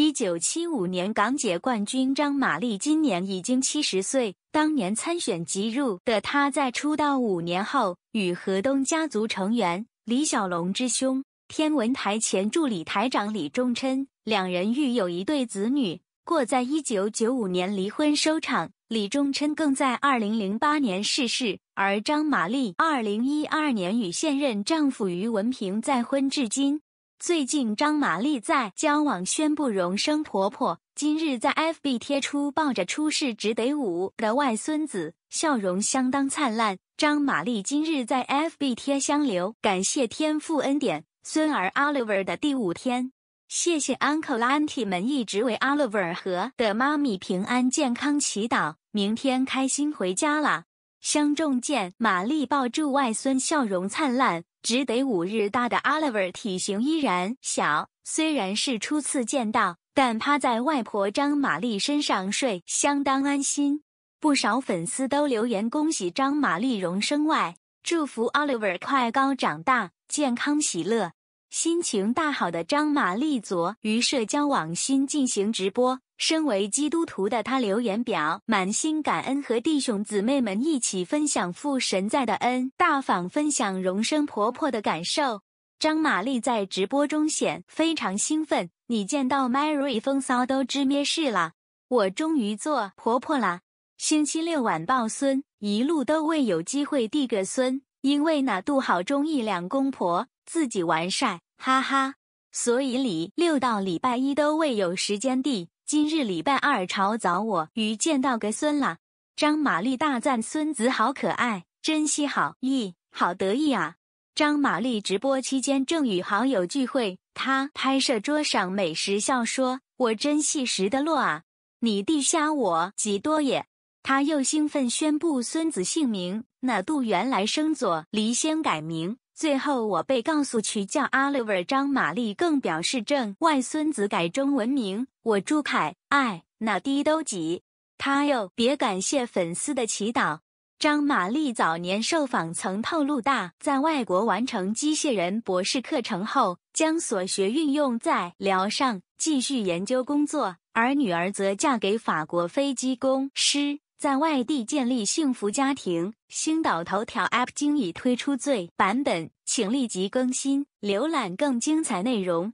一九七五年港姐冠军张玛丽今年已经七十岁。当年参选即入的她，在出道五年后，与河东家族成员李小龙之兄、天文台前助理台长李仲琛两人育有一对子女，过在一九九五年离婚收场。李仲琛更在二零零八年逝世，而张玛丽二零一二年与现任丈夫于文平再婚至今。最近，张玛丽在交往宣布荣升婆婆。今日在 FB 贴出抱着出世只得五的外孙子，笑容相当灿烂。张玛丽今日在 FB 贴相留，感谢天父恩典，孙儿 Oliver 的第五天。谢谢 Uncle Auntie 们一直为 Oliver 和的妈咪平安健康祈祷。明天开心回家了。相中见，玛丽抱住外孙，笑容灿烂。只得五日大的 Oliver 体型依然小，虽然是初次见到，但趴在外婆张玛丽身上睡相当安心。不少粉丝都留言恭喜张玛丽荣升外，祝福 Oliver 快高长大，健康喜乐。心情大好的张玛丽昨于社交网新进行直播。身为基督徒的他留言表满心感恩，和弟兄姊妹们一起分享父神在的恩，大方分享荣升婆婆的感受。张玛丽在直播中显非常兴奋，你见到 Mary 风骚都知咩事了？我终于做婆婆啦！星期六晚抱孙，一路都未有机会递个孙，因为那度好中意两公婆自己玩晒，哈哈，所以礼六到礼拜一都未有时间地。今日礼拜二朝早，我于见到个孙啦。张玛丽大赞孙子好可爱，珍惜好意，好得意啊！张玛丽直播期间正与好友聚会，她拍摄桌上美食，笑说：“我真细食的落啊！你弟虾我几多也？”他又兴奋宣布孙子姓名，那度原来生左，离先改名。最后我被告诉去叫 Oliver，张玛丽更表示正外孙子改中文名。我朱凯爱那滴都挤，他又别感谢粉丝的祈祷。张玛丽早年受访曾透露，大在外国完成机械人博士课程后，将所学运用在疗上，继续研究工作，而女儿则嫁给法国飞机工师。在外地建立幸福家庭。星岛头条 App 经已推出最版本，请立即更新，浏览更精彩内容。